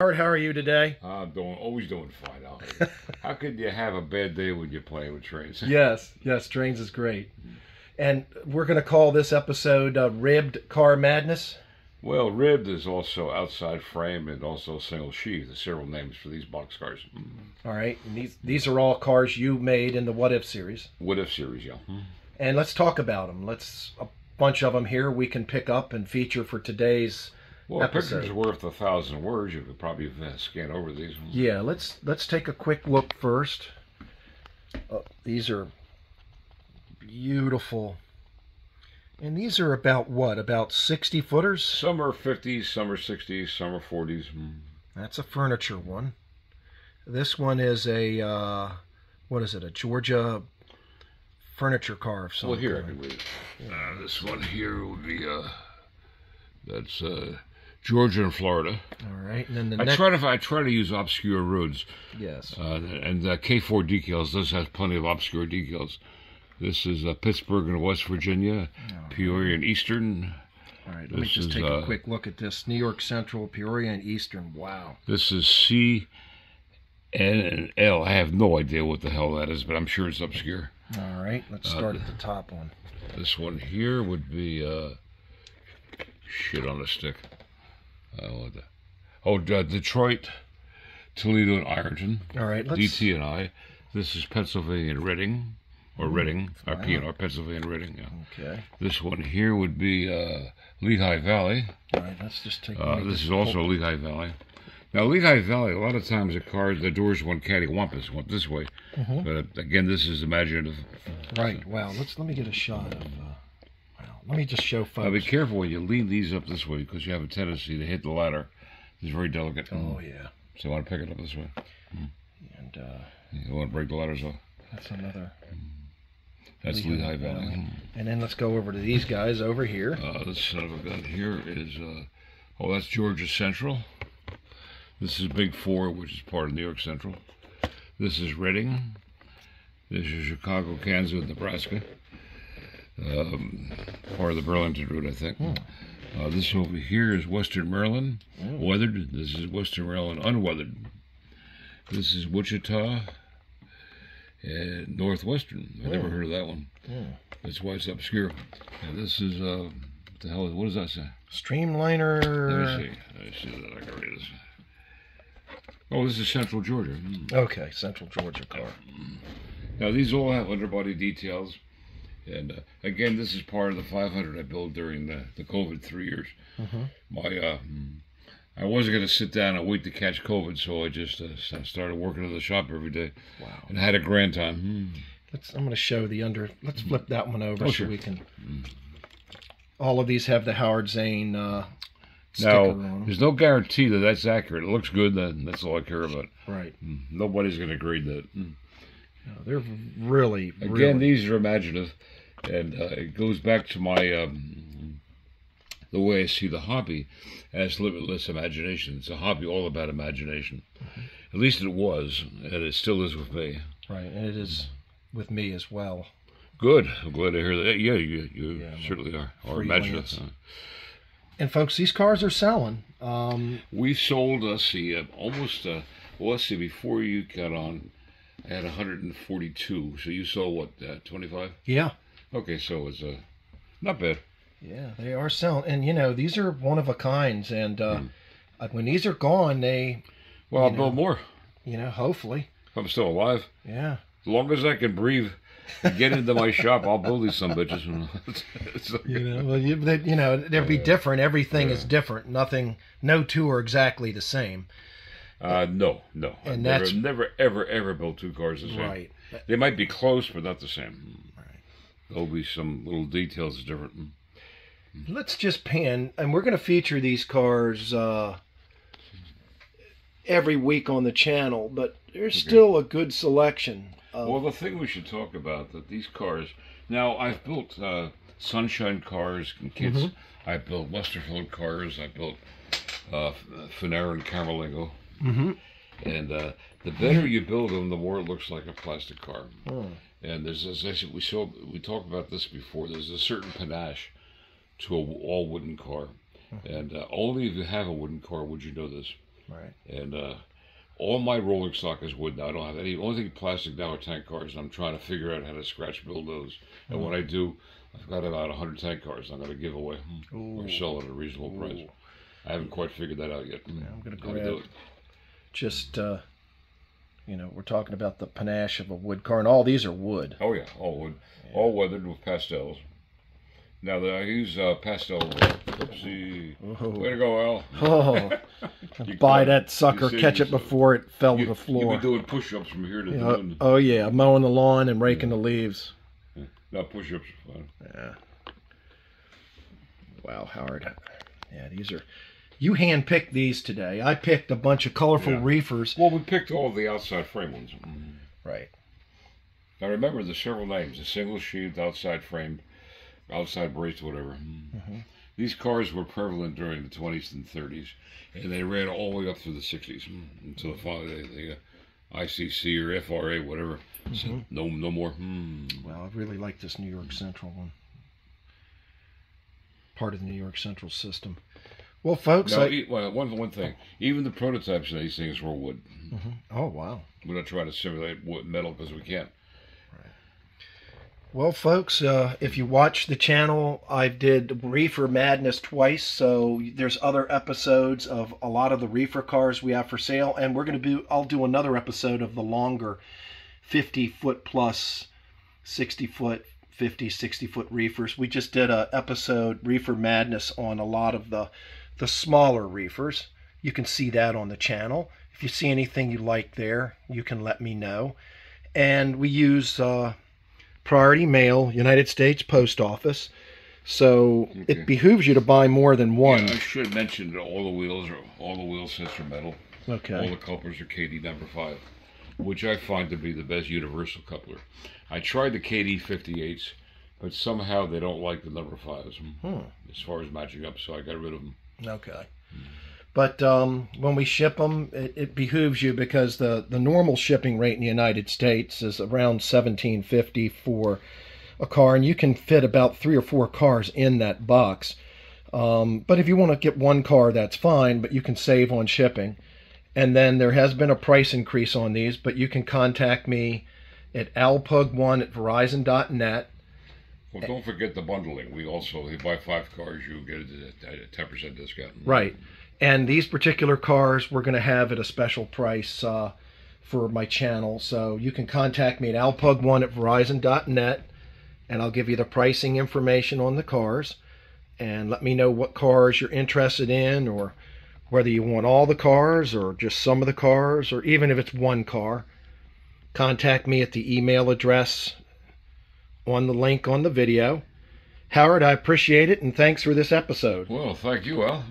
Howard, how are you today? I'm doing, always doing fine out How could you have a bad day when you're playing with trains? yes, yes, trains is great. And we're going to call this episode uh, Ribbed Car Madness. Well, ribbed is also outside frame and also single sheath. There's several names for these box cars. All right, and these these are all cars you made in the What If series. What if series, yeah. And let's talk about them. Let's a bunch of them here we can pick up and feature for today's Well, a episode. picture's worth a thousand words. You could probably scan over these. Yeah, let's let's take a quick look first. Uh, these are beautiful. And these are about what? About 60 footers? Some are 50s, some are 60s, some are 40s. Mm. That's a furniture one. This one is a uh, what is it? A Georgia furniture car of some Well, here I can read it. Uh, this one here would be, uh, that's uh, Georgia and Florida. All right, and then the I next try to I try to use obscure roads. yes. Uh, and uh, K4 decals does have plenty of obscure decals. This is uh, Pittsburgh and West Virginia, Peoria and Eastern. All right, let me just is, take uh, a quick look at this. New York Central, Peoria, and Eastern. Wow. This is C, N, and L. I have no idea what the hell that is, but I'm sure it's obscure. All right, let's Uh, start at the top one. This one here would be uh, shit on a stick. Uh, the, oh, uh, Detroit, Toledo, and Ironton. All right, let's DT and I. This is Pennsylvania and Reading, or Reading, or Wow. PNR, Pennsylvania and Reading. Yeah. Okay. This one here would be uh, Lehigh Valley. All right, let's just take. Uh, this is also pull- Lehigh Valley. Now, Lehigh Valley, a lot of times the cars, the doors went cattywampus, went this way. Mhm. But again, this is imaginative. Right. Wow. Let's let me get a shot of. Let me just show Now, be careful when you lean these up this way because you have a tendency to hit the ladder. It's very delicate. Oh yeah. So I want to pick it up this way. And uh, You want to break the ladders off. that's another. That's Lehigh Lehigh Valley. Valley. And then let's go over to these guys over here. Uh, this son of a gun here is, uh, oh, that's Georgia Central. This is Big Four, which is part of New York Central. This is Reading. This is Chicago, Kansas, and Nebraska. Um, part of the Burlington route, I think. Uh, this over here is Western Maryland, weathered. This is Western Maryland, unweathered. This is Wichita and Northwestern. I never Oh. heard of that one. That's why it's obscure. And this is, uh, what the hell, what does that say? Streamliner. Let me see. Let me see that I can read this. Oh, this is Central Georgia. Hmm. Okay, Central Georgia car. Now, these all have underbody details. And uh, again, this is part of the 500 I built during the, the COVID three years. Mhm. My, uh, hmm, I wasn't going to sit down and wait to catch COVID, so I just uh, started working in the shop every day Wow. and had a grand time. Hmm. Let's. I'm going to show the under. Let's flip that one over Oh, so sure. we can. All of these have the Howard Zane uh, sticker Now, there's no guarantee that that's accurate. It looks good, then that's all I care about. Right. Hmm. Nobody's going to grade that. Hmm. No, they're really. Again, really, these are imaginative, and uh, it goes back to my um, the way I see the hobby as limitless imagination. It's a hobby all about imagination. At least it was, and it still is with me. right, and it is with me as well. Good. I'm glad to hear that. Yeah, you you Yeah, certainly are. Or imaginative. Uh, And folks, these cars are selling. Um, we sold. Let's see, uh, almost. Uh, well, let's see. Before you got on, Had 142. So you sold what? Uh, 25. yeah, Okay, so it's uh, not bad. yeah, they are selling, and you know these are one of a kinds. And uh, uh, when these are gone, they, Well, I'll You build more. you know, hopefully, If I'm still alive. yeah. As long as I can breathe get into my shop, I'll build these some bitches. You know, well, you, they, you know, they'll be different. Everything is different. Nothing, no two are exactly the same. Uh, no, no. I've And never, never, ever, ever built two cars the same. Right. They might be close, but not the same. Right. There'll be some little details different. Let's just pan, and we're going to feature these cars uh, every week on the channel, but there's still a good selection. Of, Well, the thing we should talk about that these cars. Now, I've built uh, Sunshine cars and kits. Mm-hmm. I built Westerfield cars. I built uh, Funaro and Camerlengo. Mhm. And uh, the better you build them, the more it looks like a plastic car. Hmm. And there's, as I said, we saw, we talked about this before. There's a certain panache to a all wooden car, and uh, only if you have a wooden car would you know this. Right. And uh, all my rolling stock is wood now. I don't have any. Only thing plastic now are tank cars, and I'm trying to figure out how to scratch build those. And when I do, I've got about 100 tank cars I'm going to give away hmm, or sell at a reasonable price. I haven't quite figured that out yet. I'm gonna How to grab- do it. Just uh, you know, we're talking about the panache of a wood car, and all these are wood. Oh yeah, all wood, all weathered with pastels. Now that I use uh, pastel. Oopsie. Way to go, Al. Oh, buy that sucker, catch it before it fell to You, the you floor. be doing push-ups from here to the Yeah, moon. oh yeah, mowing the lawn and raking the leaves. Now push-ups are fun. Yeah. Wow, Howard. Yeah, these are. You hand picked these today. I picked a bunch of colorful Yeah. reefers. Well, we picked all the outside frame ones. Right. Now remember the several names: the single sheathed outside frame, outside braced, whatever. These cars were prevalent during the 20s and 30s, and they ran all the way up through the 60s until the, fi- the, the uh, ICC or FRA, whatever, said no, no more. Hmm. Well, I really like this New York Central one. Part of the New York Central system. Well, folks, I, e- well, one one thing: even the prototypes of these things were wood. oh wow. We're not try to simulate wood metal because we can't. Well, folks, uh, if you watch the channel, I did Reefer Madness twice, so there's other episodes of a lot of the reefer cars we have for sale, and we're going to do. I'll do another episode of the longer, 50 foot plus, 60 foot, 50, 60 foot reefers. We just did a episode Reefer Madness on a lot of the the smaller reefers. You can see that on the channel. If you see anything you like there, you can let me know. And we use. Uh, priority mail, United States Post Office. So Okay. it behooves you to buy more than one. Yeah, I should mention that all the wheels are all the wheel sets are metal. Okay. All the couplers are Kadee number five, which I find to be the best universal coupler. I tried the Kadee 58s, but somehow they don't like the number fives Hmm. as far as matching up, so I got rid of them. Okay. But um, when we ship them, it, it behooves you because the, the normal shipping rate in the United States is around seventeen fifty for a car, and you can fit about three or four cars in that box. Um, but if you want to get one car, that's fine, but you can save on shipping. And then there has been a price increase on these, but you can contact me at alpug1 at verizon.net. Well, don't forget the bundling. We also, if you buy five cars, you get a ten percent discount. Right. And these particular cars we're going to have at a special price uh, for my channel. So you can contact me at alpug1 at verizon.net and I'll give you the pricing information on the cars and let me know what cars you're interested in or whether you want all the cars or just some of the cars or even if it's one car. Contact me at the email address on the link on the video. Howard, I appreciate it and thanks for this episode. Well, thank you, Al.